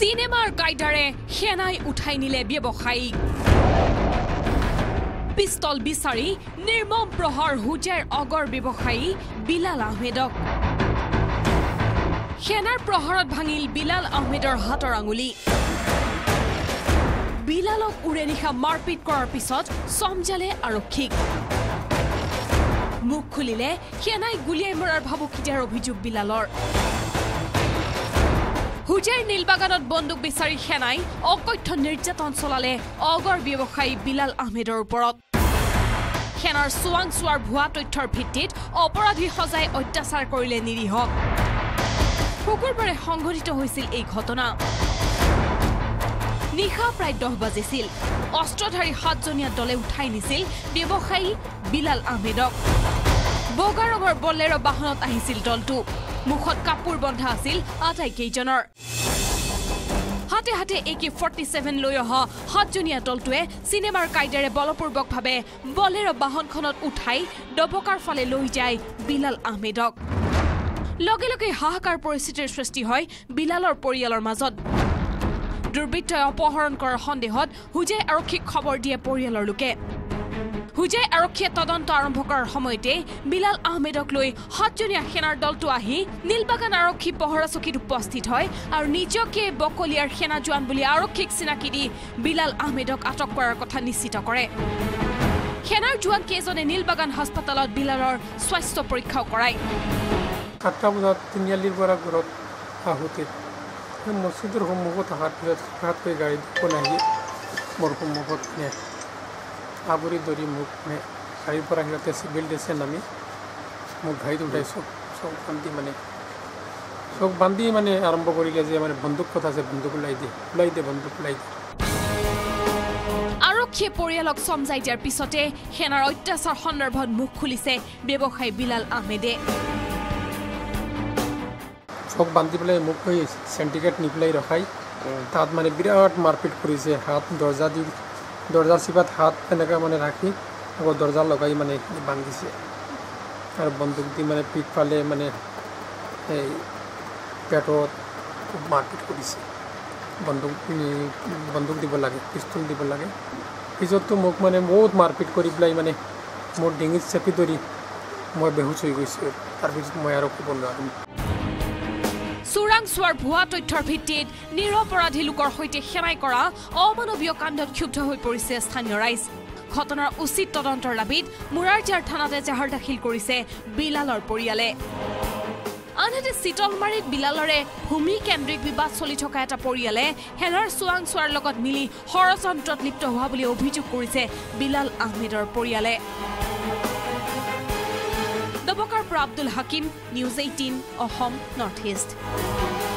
চিনেমাৰ কাইদাৰে সেনাই উঠাই নিলে ব্যৱসায়ীক। পিষ্টল বিচাৰি নিৰ্মম প্ৰহাৰ হুজাইৰ অগৰ ব্যৱসায়ী বিলাল আহমেদক। সেনাৰ প্ৰহাৰত ভাঙিল বিলাল আহমেদৰ হাতৰ আঙুলি। বিলালক উৰে নিশা মাৰপিট কৰাৰ পিছত চমজালে আৰক্ষীক। মুখ খুলিলে সেনাই গুলীয়াই মৰাৰ ভাবুকি দিয়াৰ অভিযোগ বিলালৰ। হুজাইৰ নীলবাগানত বন্দুক বিচাৰি সেনাই অকথ্য নিৰ্যাতন চলালে অগৰ ব্যৱসায়ী বিলাল আহমেদৰ ওপৰত। সেনাৰ চোৱাং চোৱাৰ ভুৱা তথ্যৰ ভিত্তিত অপৰাধী সজাই অত্যাচাৰ কৰিলে নিৰীহক শুকুৰবাৰে সংঘটিত হৈছিল এই ঘটনা। নিশা প্ৰায় দহ বাজিছিল। অস্ত্ৰধাৰী সাতজনীয়া দলে উঠাই নিছিল ব্যৱসায়ী বিলাল আহমেদক। বগা ৰঙৰ বলেৰ বাহনত আহিছিল দলটো। মুখত কাপোৰ বন্ধা আছিল আটাইকেইজনৰ। হাতে হাতে এ কে ফৰ্টি ছেভেন লৈ অহা সাতজনীয়া দলটোৱে চিনেমাৰ কাইডেৰে বলপূৰ্বকভাৱে বলেৰ বাহনখনত উঠাই ডবকাৰ ফালে লৈ যায় বিলাল আহমেদক। লগে লগে হাহাকাৰ পৰিস্থিতিৰ সৃষ্টি হয় বিলালৰ পৰিয়ালৰ মাজত। দুৰ্বৃত্তই অপহৰণ কৰাৰ সন্দেহত হুজাই আৰক্ষীক খবৰ দিয়ে পৰিয়ালৰ লোকে। হুজাই আৰক্ষীয়ে তদন্ত আৰম্ভ কৰাৰ সময়তে বিলাল আহমেদক লৈ সাতজনীয়া সেনাৰ দলটো আহি নীলবাগান আৰক্ষী পহৰা চকীত উপস্থিত হয় আৰু নিজকে বকলিয়াৰ সেনা জোৱান বুলি আৰক্ষীক চিনাকি দি বিলাল আহমেদক আটক কৰাৰ কথা নিশ্চিত কৰে। সেনাৰ জোৱান কেইজনে নীলবাগান হাস্পতালত বিলালৰ স্বাস্থ্য পৰীক্ষাও কৰায়। সাতটা বজাত তিনিআলিৰ পৰা ঘৰত আহোঁতে মছজিদৰ সন্মুখত অহাৰ পিছত হঠাৎকৈ গাড়ী দুখন আহি মোৰ সন্মুখত মানে আৱৰি ধৰি মোক গাড়ীৰ পৰা সিহঁতে চিভিল ড্ৰেছে নামি মোক গাড়ীত উঠাই চব চব বান্ধি মানে চব বান্ধি মানে আৰম্ভ কৰিলে যে মানে বন্দুক কথা আছে বন্দুক ওলাই দিয়ে ওলাই দিয়ে বন্দুক ওলাই দিয়ে আৰক্ষীয়ে পৰিয়ালক চমজাই দিয়াৰ পিছতে সেনাৰ অত্যাচাৰ সন্দৰ্ভত মুখ খুলিছে ব্যৱসায়ী বিলাল আহমেদে চব বান্ধি পেলাই মোক সেই চেণ্টিকেট নি পেলাই ৰখাই তাত মানে বিৰাট মাৰপিট কৰিছে হাত দৰ্জা দি দৰ্জাৰ চিপাত হাত এনেকৈ মানে ৰাখি আকৌ দৰ্জা লগাই মানে বান্ধিছে। আৰু বন্দুক দি মানে পিছফালে মানে এই পেটত মাৰপিট কৰিছে। বন্দুক বন্দুক দিব লাগে পিষ্টল দিব লাগে। পিছততো মোক মানে বহুত মাৰপিট কৰি পেলাই মানে মোৰ ডিঙিত চেপি ধৰি মই বেহুচ হৈ গৈছোঁ। তাৰপিছত মই আৰু ক'ব নোৱাৰিম। চোৰাংচোৱাৰ ভুৱা তথ্যৰ ভিত্তিত নিৰপৰাধী লোকৰ সৈতে সেনাই কৰা অমানৱীয় কাণ্ডত ক্ষুব্ধ হৈ পৰিছে স্থানীয় ৰাইজ। ঘটনাৰ উচিত তদন্তৰ দাবীত মুৰাৰজাৰ থানাত এজাহাৰ দাখিল কৰিছে বিলালৰ পৰিয়ালে। আনহাতে চিতলমাৰীত বিলালৰে ভূমি কেন্দ্ৰিক বিবাদ চলি থকা এটা পৰিয়ালে সেনাৰ চোৱাংচোৱাৰ লগত মিলি ষড়যন্ত্ৰত লিপ্ত হোৱা বুলি অভিযোগ কৰিছে বিলাল আহমেদৰ পৰিয়ালে। পৰা Abdul Hakim news eighteen Assam north east